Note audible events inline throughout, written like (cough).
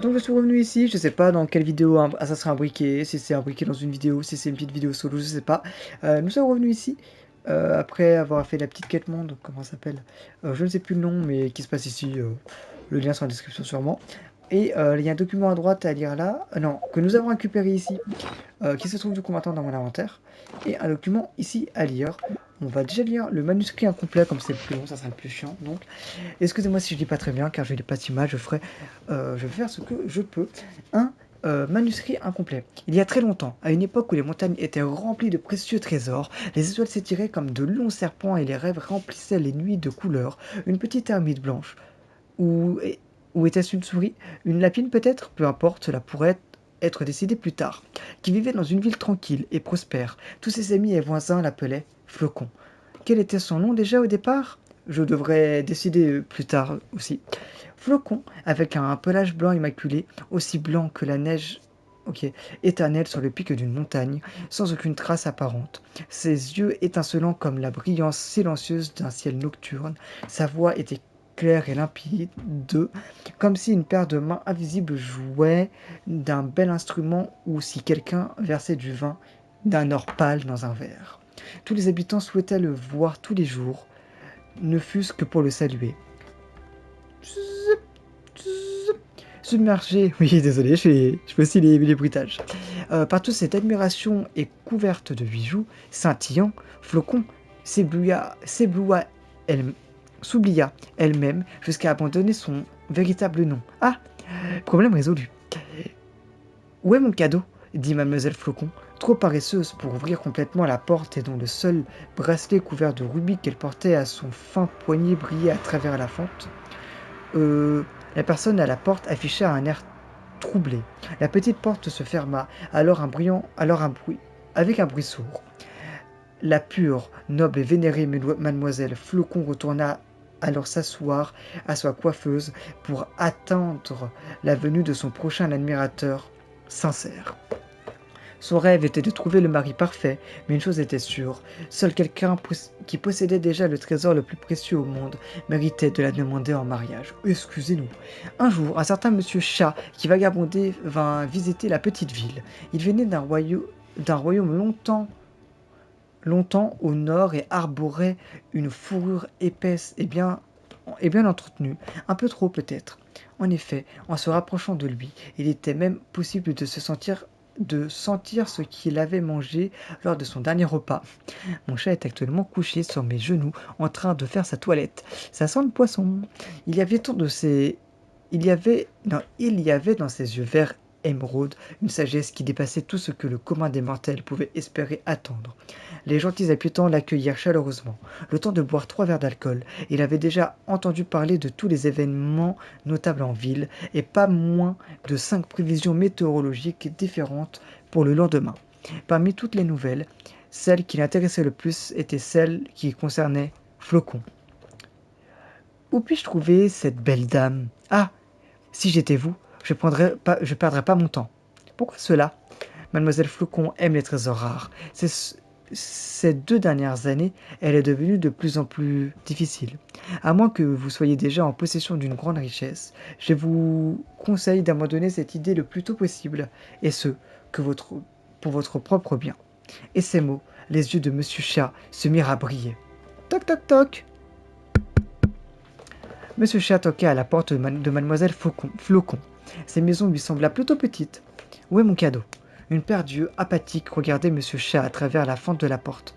Donc je suis revenu ici, je sais pas dans quelle vidéo ah, ça sera imbriqué, si c'est imbriqué dans une vidéo, si c'est une petite vidéo solo, je sais pas. Euh, nous sommes revenus ici, euh, après avoir fait la petite quête monde, comment ça s'appelle euh, Je ne sais plus le nom, mais qui se passe ici, le lien sera en description sûrement. Et il y a un document à droite à lire là, non, que nous avons récupéré ici, qui se trouve du coup maintenant dans mon inventaire. Et un document ici à lire, on va déjà lire le manuscrit incomplet, comme c'est plus long, ça sera plus chiant. Donc, excusez-moi si je dis pas très bien, car je lis pas si mal, je ferai, euh, je vais faire ce que je peux. Un euh, manuscrit incomplet. Il y a très longtemps, à une époque où les montagnes étaient remplies de précieux trésors, les étoiles s'étiraient comme de longs serpents et les rêves remplissaient les nuits de couleurs. Une petite ermite blanche, ou, ou était-ce une souris? Une lapine peut-être? Peu importe, cela pourrait être décidé plus tard, qui vivait dans une ville tranquille et prospère. Tous ses amis et voisins l'appelaient Flocon. Quel était son nom déjà au départ? Je devrais décider plus tard aussi. Flocon, avec un pelage blanc immaculé, aussi blanc que la neige ok, éternelle sur le pic d'une montagne, sans aucune trace apparente. Ses yeux étincelants comme la brillance silencieuse d'un ciel nocturne, sa voix était claire et limpide, comme si une paire de mains invisibles jouait d'un bel instrument ou si quelqu'un versait du vin d'un or pâle dans un verre. Tous les habitants souhaitaient le voir tous les jours, ne fût-ce que pour le saluer. Submergé, (laughs) oui désolé, je fais, je aussi les, bruitages. Euh, par toute cette admiration et couverte de bijoux, scintillant, Flocon s'ébloua elle s'oublia elle-même jusqu'à abandonner son véritable nom. Ah Problème résolu. Où est mon cadeau? dit mademoiselle Flocon, trop paresseuse pour ouvrir complètement la porte et dont le seul bracelet couvert de rubis qu'elle portait à son fin poignet brillait à travers la fente. Euh, la personne à la porte afficha un air troublé. La petite porte se ferma, alors un brillant, alors un bruit, avec un bruit sourd. La pure, noble et vénérée mademoiselle Flocon retourna alors s'asseoir à sa coiffeuse pour attendre la venue de son prochain admirateur sincère. Son rêve était de trouver le mari parfait, mais une chose était sûre, seul quelqu'un qui possédait déjà le trésor le plus précieux au monde méritait de la demander en mariage. Excusez-nous. Un jour, un certain monsieur Chat, qui vagabondait, vint visiter la petite ville. Il venait d'un royaume, longtemps longtemps au nord et arborait une fourrure épaisse et et bien entretenue, un peu trop peut-être. En effet, en se rapprochant de lui, il était même possible de se sentir de sentir ce qu'il avait mangé lors de son dernier repas. Mon chat est actuellement couché sur mes genoux en train de faire sa toilette. Ça sent le poisson. Il y avait tant de ces il y avait non, il y avait dans ses yeux verts émeraude, une sagesse qui dépassait tout ce que le commun des mortels pouvait espérer attendre. Les gentils habitants l'accueillirent chaleureusement. Le temps de boire trois verres d'alcool, il avait déjà entendu parler de tous les événements notables en ville, et pas moins de cinq prévisions météorologiques différentes pour le lendemain. Parmi toutes les nouvelles, celle qui l'intéressait le plus était celle qui concernait Flocon. Où puis-je trouver cette belle dame? Ah Si j'étais vous, je ne perdrai pas mon temps. Pourquoi cela? Mademoiselle Flocon aime les trésors rares. Ces deux dernières années, elle est devenue de plus en plus difficile. À moins que vous soyez déjà en possession d'une grande richesse, je vous conseille d'abandonner cette idée le plus tôt possible, et ce, pour votre propre bien. Et ces mots, les yeux de Monsieur Chat se mirent à briller. Toc toc toc Monsieur Chat toqua à la porte de, Mademoiselle Flocon. Ces maisons lui sembla plutôt petites. Où est mon cadeau? Une paire d'yeux apathiques regardait Monsieur Chat à travers la fente de la porte.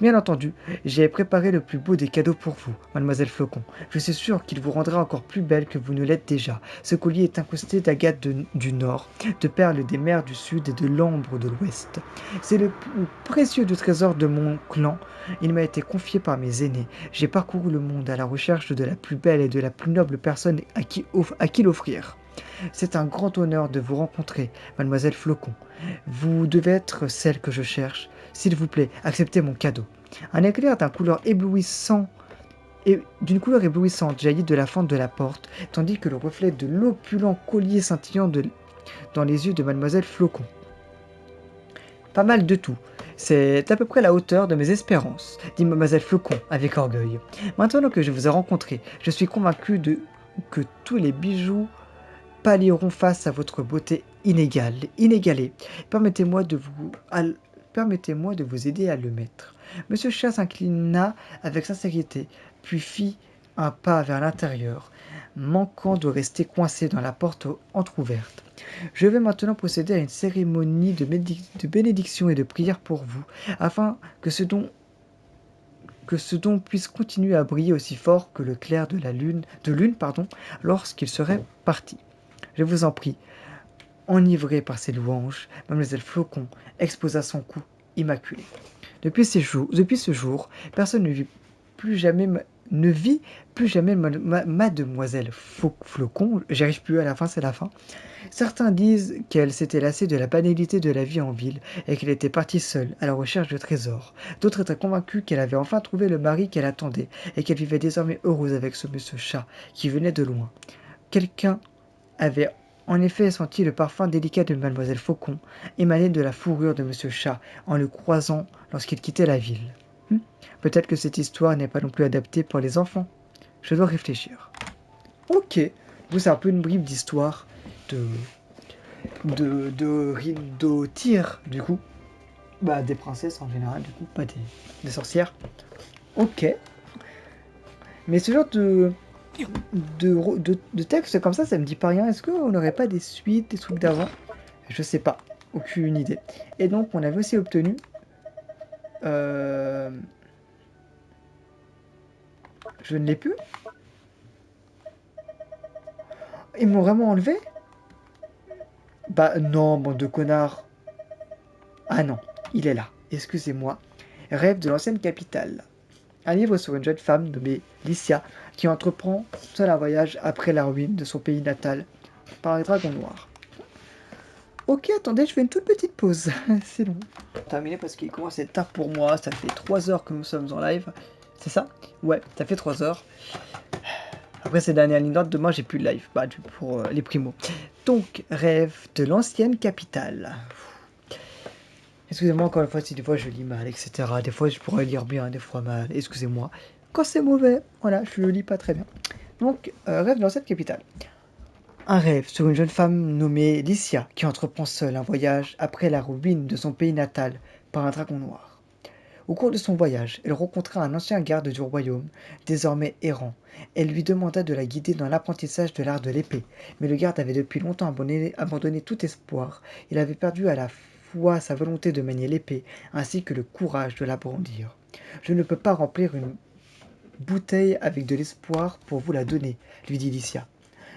Bien entendu, j'ai préparé le plus beau des cadeaux pour vous, mademoiselle Flocon. Je suis sûr qu'il vous rendra encore plus belle que vous ne l'êtes déjà. Ce collier est incrusté d'agates du nord, de perles des mers du sud et de l'ambre de l'ouest. C'est le plus précieux du trésor de mon clan. Il m'a été confié par mes aînés. J'ai parcouru le monde à la recherche de la plus belle et de la plus noble personne à qui, à qui l'offrir. C'est un grand honneur de vous rencontrer, mademoiselle Flocon. Vous devez être celle que je cherche. S'il vous plaît, acceptez mon cadeau. Un éclair d'un couleur éblouissant d'une couleur éblouissante jaillit de la fente de la porte, tandis que le reflet de l'opulent collier scintillant dans les yeux de mademoiselle Flocon. Pas mal de tout. C'est à peu près la hauteur de mes espérances, dit mademoiselle Flocon avec orgueil. Maintenant que je vous ai rencontré, je suis convaincu de que tous les bijoux pâliront face à votre beauté inégale, inégalée. Permettez-moi de vous, permettez-moi de vous aider à le mettre. Monsieur Chat s'inclina avec sincérité, puis fit un pas vers l'intérieur, manquant de rester coincé dans la porte entr'ouverte. Je vais maintenant procéder à une cérémonie de, de bénédiction et de prière pour vous, afin que ce don que ce don puisse continuer à briller aussi fort que le clair de la lune, de lune, pardon, lorsqu'il serait parti. Je vous en prie, enivré par ces louanges, mademoiselle Flocon exposa son cou immaculé. Depuis, ces jours, depuis ce jour, personne ne vit plus jamais ne vit plus jamais mademoiselle Flocon, j'arrive plus à la fin, c'est la fin. Certains disent qu'elle s'était lassée de la banalité de la vie en ville et qu'elle était partie seule à la recherche de trésors. D'autres étaient convaincus qu'elle avait enfin trouvé le mari qu'elle attendait et qu'elle vivait désormais heureuse avec ce monsieur chat qui venait de loin. Quelqu'un avait en effet senti le parfum délicat de mademoiselle Faucon émaner de la fourrure de monsieur chat en le croisant lorsqu'il quittait la ville. Hmm. Peut-être que cette histoire n'est pas non plus adaptée pour les enfants. Je dois réfléchir. Ok, vous c'est un peu une bribe d'histoire de de de tir du coup. Bah des princesses en général du coup, pas des, des sorcières. Ok. Mais ce genre de de, de, de texte comme ça, ça me dit pas rien. Est-ce qu'on n'aurait pas des suites, des trucs d'avant? Je sais pas, aucune idée. Et donc on avait aussi obtenu euh, je ne l'ai plus. Ils m'ont vraiment enlevé? Bah non, bande de connards. Ah non, il est là. Excusez-moi. Rêve de l'ancienne capitale. Un livre sur une jeune femme nommée Licia qui entreprend seul un voyage après la ruine de son pays natal par un dragon noir. Ok, attendez, je fais une toute petite pause. (laughs) C'est long. Terminé parce qu'il commence à être tard pour moi. Ça fait 3 heures que nous sommes en live. C'est ça? Ouais, ça fait 3 heures. Après ces dernières lignes d'ordre, demain j'ai plus de live. Bah, pour euh, les primos. Donc, rêve de l'ancienne capitale. Excusez-moi encore une fois si des fois je lis mal, etc. Des fois je pourrais lire bien, des fois mal. Excusez-moi. Quand c'est mauvais, voilà, je le lis pas très bien. Donc, euh, rêve de l'ancienne capitale. Un rêve sur une jeune femme nommée Licia qui entreprend seule un voyage après la ruine de son pays natal par un dragon noir. Au cours de son voyage, elle rencontra un ancien garde du royaume, désormais errant. Elle lui demanda de la guider dans l'apprentissage de l'art de l'épée, mais le garde avait depuis longtemps abandonné, tout espoir. Il avait perdu à la sa volonté de manier l'épée, ainsi que le courage de la brandir. Je ne peux pas remplir une bouteille avec de l'espoir pour vous la donner, lui dit Licia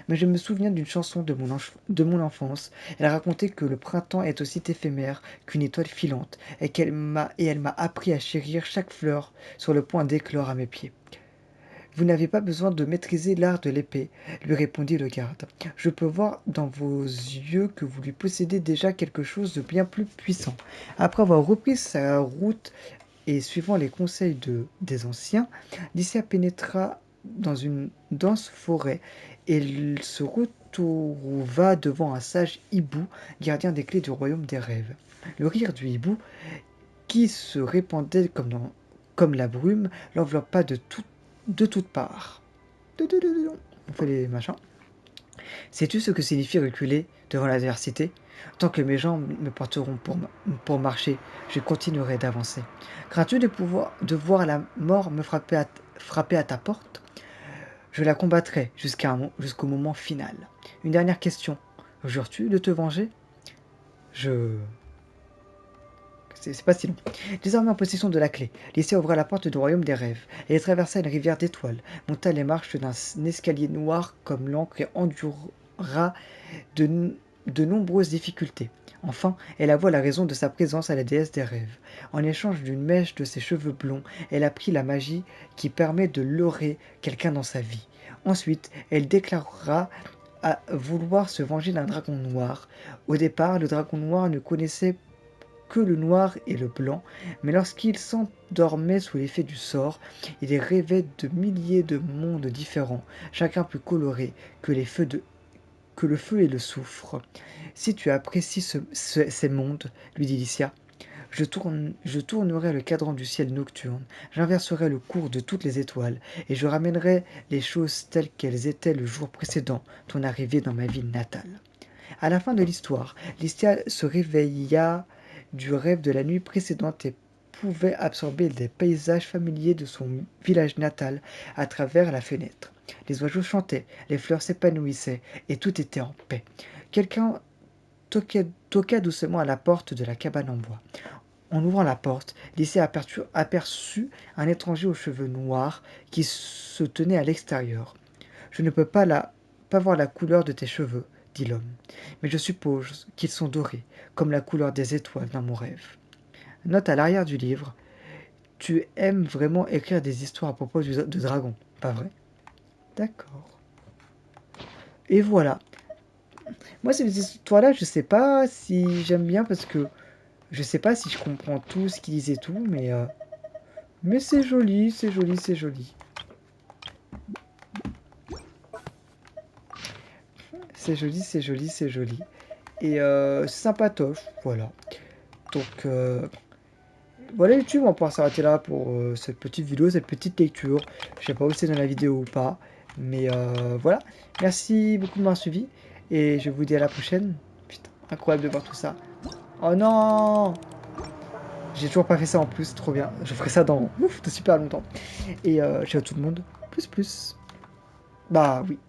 mais je me souviens d'une chanson de mon, de mon enfance. Elle racontait que le printemps est aussi éphémère qu'une étoile filante, et, qu'elle m'a, et elle m'a appris à chérir chaque fleur sur le point d'éclore à mes pieds. Vous n'avez pas besoin de maîtriser l'art de l'épée, lui répondit le garde. Je peux voir dans vos yeux que vous lui possédez déjà quelque chose de bien plus puissant. Après avoir repris sa route et suivant les conseils de, des anciens, Lycia pénétra dans une dense forêt il se retrouva devant un sage hibou, gardien des clés du royaume des rêves. Le rire du hibou, qui se répandait comme, comme la brume, l'enveloppa de, de toutes parts. On fait les machins. Sais-tu ce que signifie reculer devant l'adversité? Tant que mes jambes me porteront pour, pour marcher, je continuerai d'avancer. Crains-tu de, de voir la mort me frapper à, frapper à ta porte? Je la combattrai jusqu'au moment final. Une dernière question. Jures-tu de te venger? Je... C'est pas si long. Désormais en possession de la clé, Lycia ouvra la porte du royaume des rêves. Elle traversa une rivière d'étoiles, monta les marches d'un escalier noir comme l'encre et endura de, de nombreuses difficultés. Enfin, elle avoua la raison de sa présence à la déesse des rêves. En échange d'une mèche de ses cheveux blonds, elle apprit la magie qui permet de leurrer quelqu'un dans sa vie. Ensuite, elle déclarera à vouloir se venger d'un dragon noir. Au départ, le dragon noir ne connaissait le noir et le blanc, mais lorsqu'il s'endormait sous l'effet du sort, il rêvait de milliers de mondes différents, chacun plus coloré que les feux de que le feu et le soufre. Si tu apprécies ces mondes, lui dit Licia, je tournerai le cadran du ciel nocturne, j'inverserai le cours de toutes les étoiles, et je ramènerai les choses telles qu'elles étaient le jour précédent ton arrivée dans ma ville natale. À la fin de l'histoire, Listia se réveilla du rêve de la nuit précédente et pouvait absorber les paysages familiers de son village natal à travers la fenêtre. Les oiseaux chantaient, les fleurs s'épanouissaient, et tout était en paix. Quelqu'un toquait, doucement à la porte de la cabane en bois. En ouvrant la porte, Lycée aperçut, un étranger aux cheveux noirs qui se tenait à l'extérieur. Je ne peux pas, pas voir la couleur de tes cheveux, dit l'homme, mais je suppose qu'ils sont dorés, comme la couleur des étoiles dans mon rêve. Note à l'arrière du livre, tu aimes vraiment écrire des histoires à propos de dragons, pas vrai? D'accord. Et voilà. Moi, ces histoires-là, je sais pas si j'aime bien parce que je sais pas si je comprends tout ce qu'ils disent et tout, mais euh, mais c'est joli, c'est joli, c'est joli. C'est joli, c'est joli, c'est joli. Et euh, sympatoche, voilà. Donc, euh, voilà YouTube, on pouvoir s'arrêter là pour euh, cette petite vidéo, cette petite lecture. Je sais pas où c'est dans la vidéo ou pas. Mais euh, voilà. Merci beaucoup de m'avoir suivi. Et je vous dis à la prochaine. Putain, incroyable de voir tout ça. Oh non J'ai toujours pas fait ça en plus, trop bien. Je ferai ça dans ouf, de super longtemps. Et ciao tout le monde. Plus plus. Bah oui.